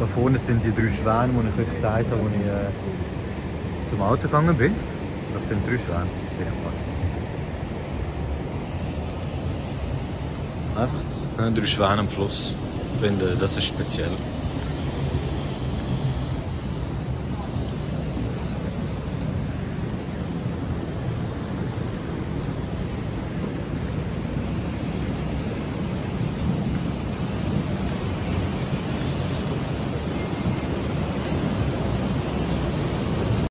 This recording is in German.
Da vorne sind die drei Schwäne, die ich heute gesagt habe, als ich äh, zum Auto gegangen bin. Das sind drei Schwäne, sichtbar. Einfach drei Schwäne am Fluss. Ich finde, das ist speziell.